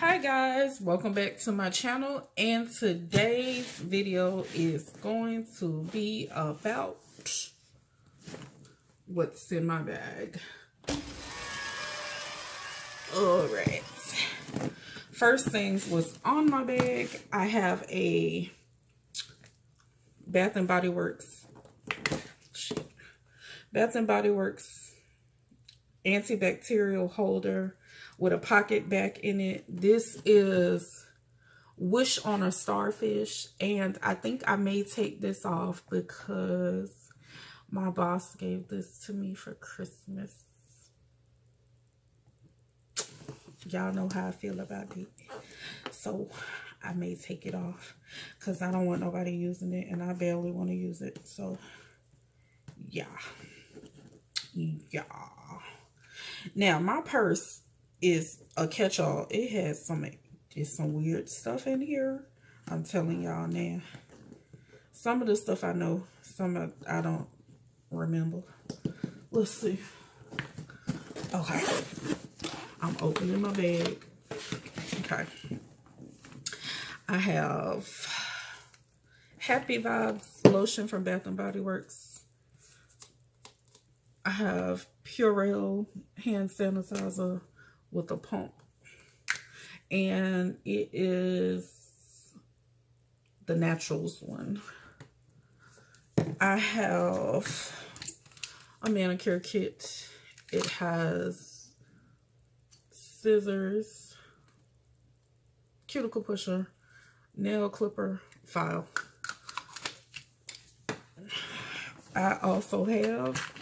Hi guys, welcome back to my channel and today's video is going to be about what's in my bag. Alright, first things was on my bag, I have a Bath and Body Works, Bath and Body Works antibacterial holder with a PocketBac in it. This is Wish on a Starfish. And I think I may take this off because my boss gave this to me for Christmas. Y'all know how I feel about it. So I may take it off because I don't want nobody using it and I barely want to use it. So yeah. Yeah. Now my purse is a catch-all. It has some it's some weird stuff in here. I'm telling y'all now. Some of the stuff I know, some of, I don't remember. Let's see. Okay. I'm opening my bag. Okay. I have Happy Vibes lotion from Bath and Body Works. I have Purell hand sanitizer with a pump. And it is the Naturals one. I have a manicure kit. It has scissors, cuticle pusher, nail clipper, file. I also have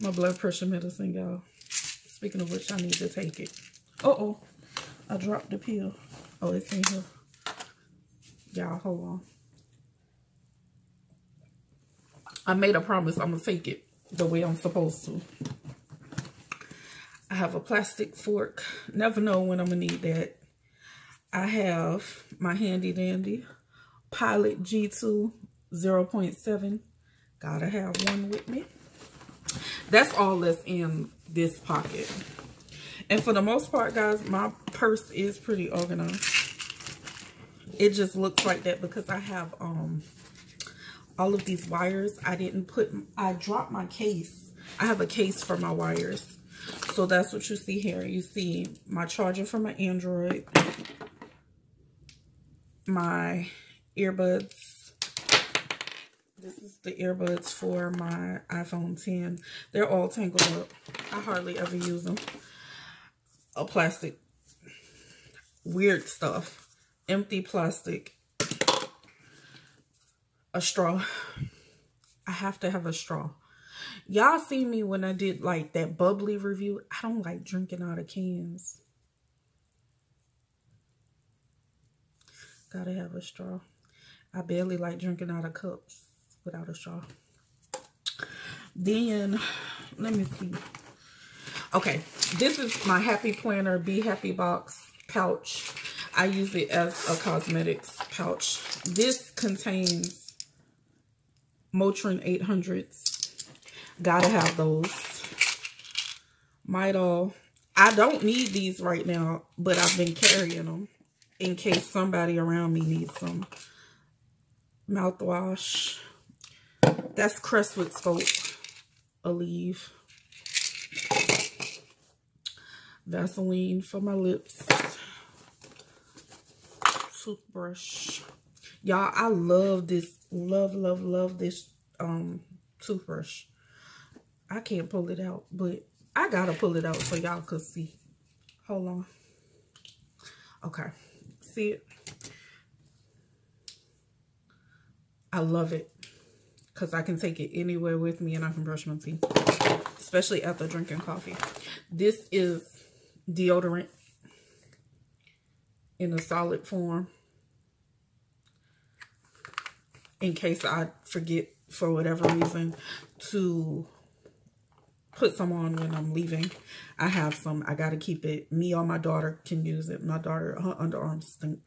my blood pressure medicine, y'all. Speaking of which, I need to take it. Uh-oh. I dropped the pill. Oh, it's in here. Y'all, hold on. I made a promise I'm going to take it the way I'm supposed to. I have a plastic fork. Never know when I'm going to need that. I have my handy dandy Pilot G2 0.7. Gotta have one with me. That's all that's in this pocket. And for the most part, guys, my purse is pretty organized. It just looks like that because I have um all of these wires. I didn't put, I dropped my case. I have a case for my wires. So that's what you see here. You see my charger for my Android, my earbuds, this is the earbuds for my iPhone 10. They're all tangled up. I hardly ever use them. A plastic. Weird stuff. Empty plastic. A straw. I have to have a straw. Y'all see me when I did like that bubly review. I don't like drinking out of cans. Gotta have a straw. I barely like drinking out of cups without a straw. Then, let me see. Okay, this is my Happy Planner Be Happy Box pouch. I use it as a cosmetics pouch. This contains Motrin 800s. Gotta have those. Midol. I don't need these right now, but I've been carrying them in case somebody around me needs some mouthwash. That's Crestwood A Aleve. Vaseline for my lips. Toothbrush. Y'all, I love this. Love, love, love this um toothbrush. I can't pull it out, but I gotta pull it out so y'all could see. Hold on. Okay. See it? I love it because I can take it anywhere with me and I can brush my teeth, especially after drinking coffee. This is deodorant in a solid form in case I forget for whatever reason to put some on when I'm leaving. I have some. I got to keep it. Me or my daughter can use it. My daughter, her underarms stink.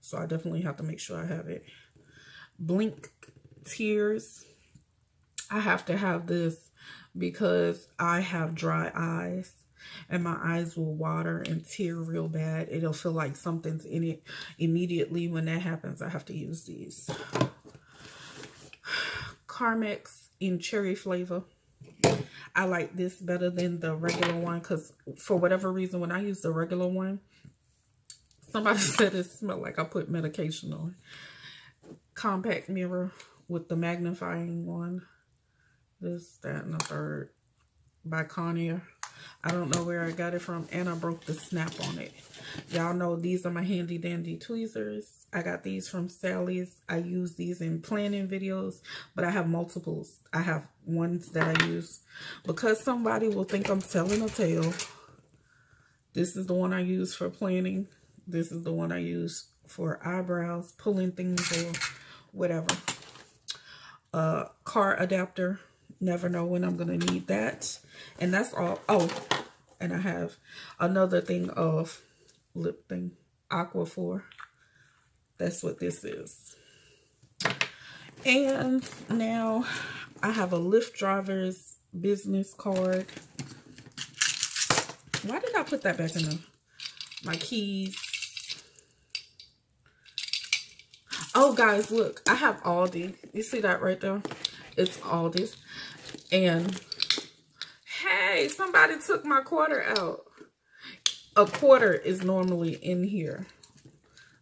So I definitely have to make sure I have it. Blink tears. I have to have this because I have dry eyes and my eyes will water and tear real bad. It'll feel like something's in it immediately. When that happens, I have to use these. Carmex in cherry flavor. I like this better than the regular one because for whatever reason, when I use the regular one, somebody said it smelled like I put medication on. Compact mirror with the magnifying one. This, that, and the third by Conair. I don't know where I got it from, and I broke the snap on it. Y'all know these are my handy dandy tweezers. I got these from Sally's. I use these in planning videos, but I have multiples. I have ones that I use because somebody will think I'm telling a tale. This is the one I use for planning. This is the one I use for eyebrows, pulling things or whatever. Uh, car adapter. Never know when I'm going to need that. And that's all. Oh, and I have another thing of lip thing. Aquaphor. That's what this is. And now I have a Lyft driver's business card. Why did I put that back in the, my keys? Oh, guys, look. I have Aldi. You see that right there? It's Aldi. And, hey, somebody took my quarter out. A quarter is normally in here.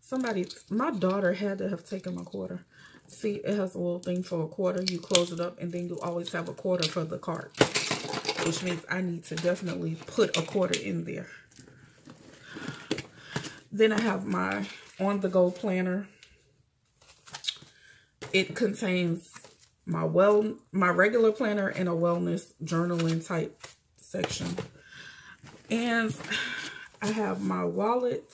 Somebody, my daughter had to have taken my quarter. See, it has a little thing for a quarter. You close it up and then you always have a quarter for the cart. Which means I need to definitely put a quarter in there. Then I have my on-the-go planner. It contains my well my regular planner and a wellness journaling type section. And I have my wallet.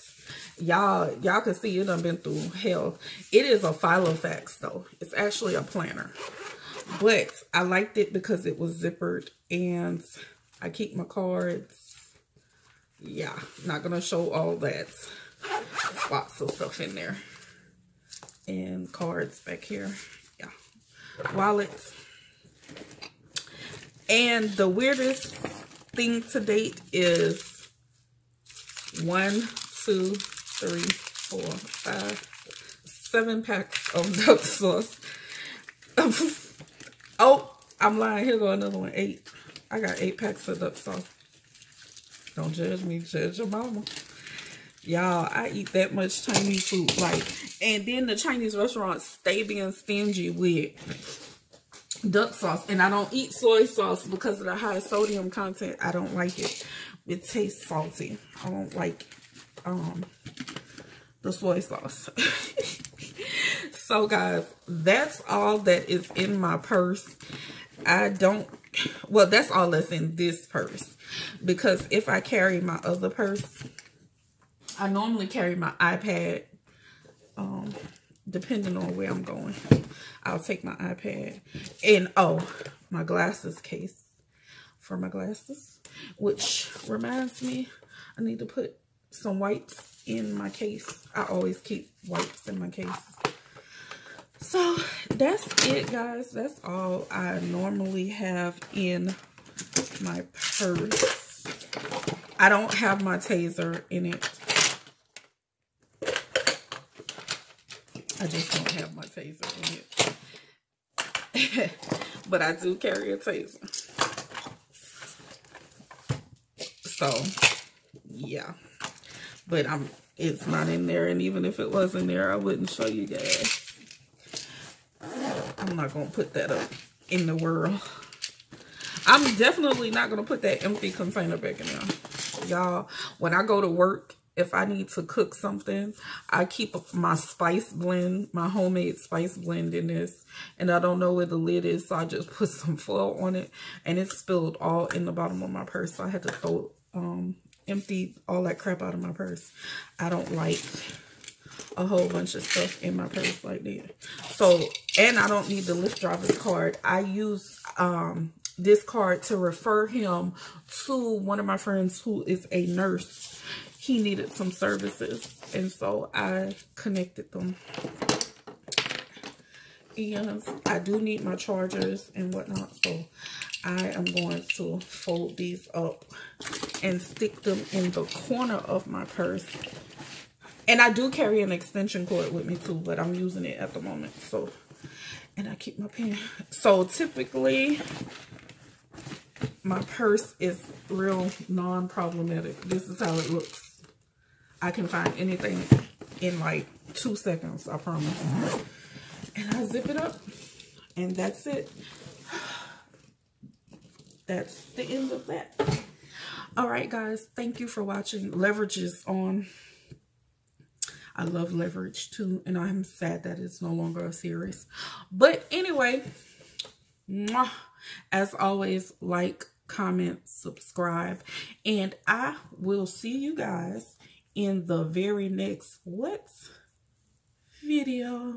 Y'all y'all can see it i've been through hell. It is a filofax though. It's actually a planner. But i liked it because it was zippered and i keep my cards. Yeah not gonna show all that. Lots of stuff in there and cards back here yeah wallets and the weirdest thing to date is one two three, four, five, seven packs of duck sauce. oh, I'm lying. Here go another one. Eight. I got eight packs of duck sauce. Don't judge me. Judge your mama. Y'all, I eat that much Chinese food. Like, and then the Chinese restaurants stay being stingy with duck sauce. And I don't eat soy sauce because of the high sodium content. I don't like it. It tastes salty. I don't like um the soy sauce. so guys, that's all that is in my purse. I don't, well, that's all that's in this purse. Because if I carry my other purse, I normally carry my iPad, um, depending on where I'm going. I'll take my iPad. And, oh, my glasses case for my glasses. Which reminds me, I need to put some wipes in my case. I always keep wipes in my case. So that's it, guys. That's all I normally have in my purse. I don't have my taser in it. I just don't have my taser in it. but I do carry a taser. So, yeah but I'm it's not in there and even if it was in there I wouldn't show you guys I'm not gonna put that up in the world I'm definitely not gonna put that empty container back in there y'all when I go to work if I need to cook something, I keep my spice blend, my homemade spice blend in this. And I don't know where the lid is, so I just put some foil on it. And it spilled all in the bottom of my purse, so I had to throw um, empty all that crap out of my purse. I don't like a whole bunch of stuff in my purse like that. So, and I don't need the Lyft driver's card. I use um, this card to refer him to one of my friends who is a nurse. He needed some services, and so I connected them. And I do need my chargers and whatnot, so I am going to fold these up and stick them in the corner of my purse. And I do carry an extension cord with me too, but I'm using it at the moment. So, and I keep my pen. So typically, my purse is real non-problematic. This is how it looks. I can find anything in like two seconds, I promise. And I zip it up and that's it. That's the end of that. All right, guys. Thank you for watching. Leverage is on. I love leverage too. And I'm sad that it's no longer a series. But anyway, as always, like, comment, subscribe. And I will see you guys in the very next what video.